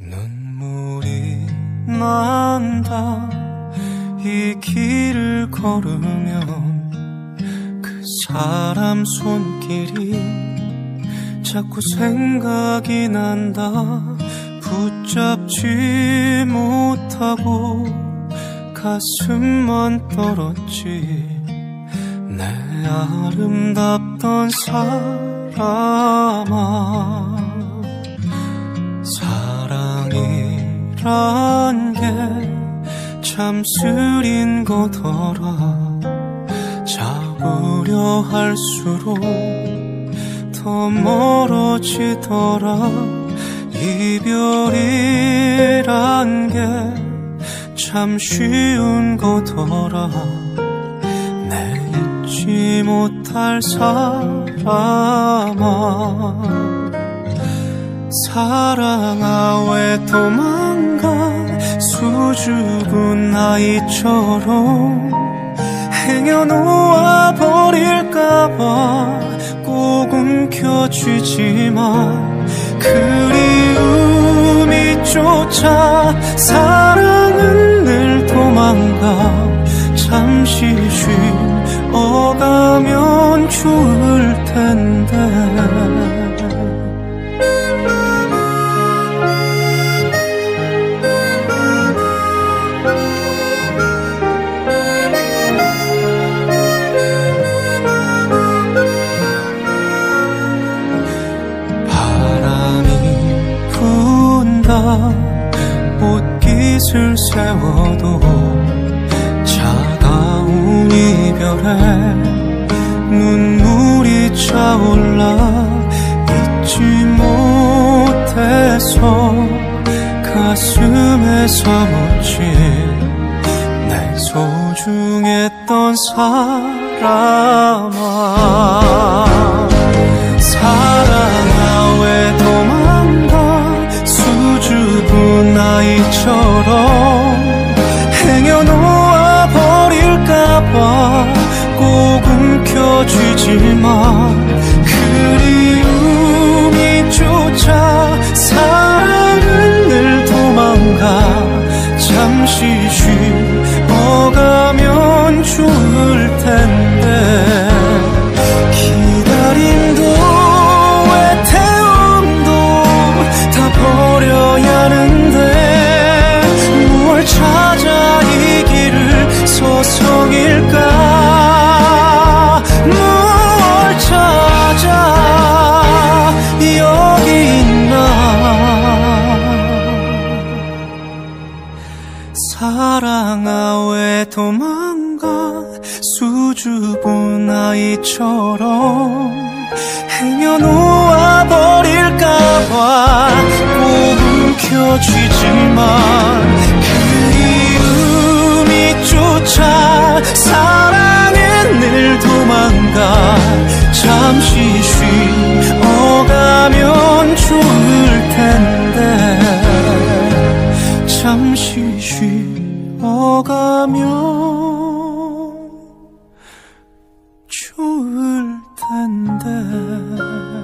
눈물이 난다. 이 길을 걸으면 그 사람 손길이 자꾸 생각이 난다. 붙잡지 못하고 가슴만 떨었지. 내 아름답던 사람아 사랑이란 게참 쓰린 거더라. 잡으려 할수록 더 멀어지더라. 이별이란 게 참 쉬운 거더라. 내 잊지 못할 사람아 사랑아 왜 도망가 수줍은 아이처럼 행여놓아 버릴까봐 꼭 움켜쥐지만 그리움이 쫓아 사랑은 늘 도망가 잠시 쉬어가면 좋을 텐데 옷깃을 세워도 차가운 이별에 눈물이 차올라 잊지 못해서 가슴에 사무친 내 소중했던 사람아. 사랑 아이처럼 행여놓아 버릴까봐 꼭 움켜쥐지만 사랑아 왜 도망가 수줍은 아이처럼 행여 놓아 버릴까봐 꼭 움켜쥐지만 그리움이 쫓아 사랑은 늘 도망가 잠시 쉬 잠시 쉬어가면 좋을 텐데.